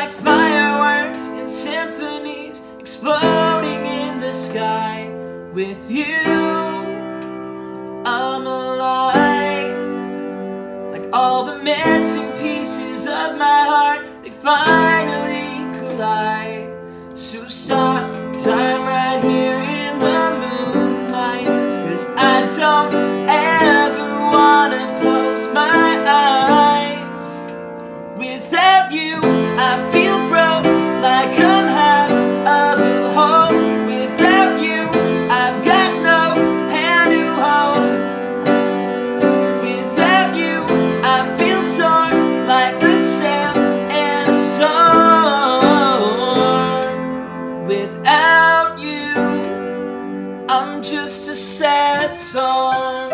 like fireworks and symphonies exploding in the sky. With you, I'm alive. Like all the missing pieces of my heart, they finally I'm just a sad song.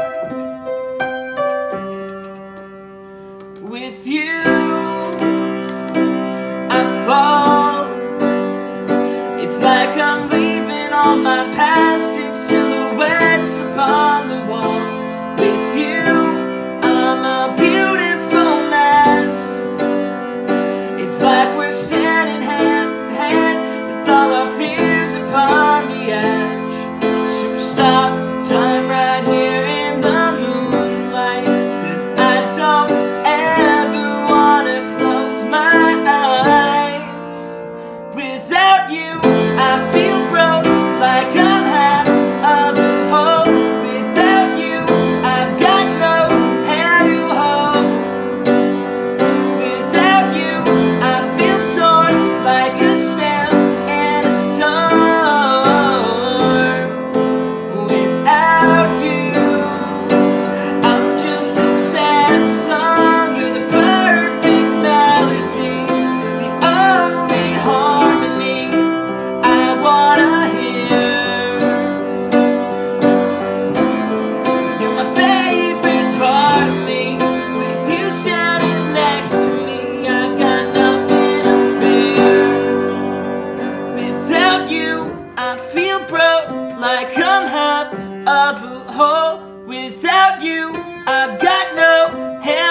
With you, I fall. It's like I'm leaving all my past in silhouettes upon the wall. With you, I'm a beautiful mess. It's like we're standing hand in hand with all our fears upon the edge. Stop time right here in the moonlight. Cause I don't ever wanna close my eyes. Without you, I feel broke like I'm half of a whole. Without you, I've got no hand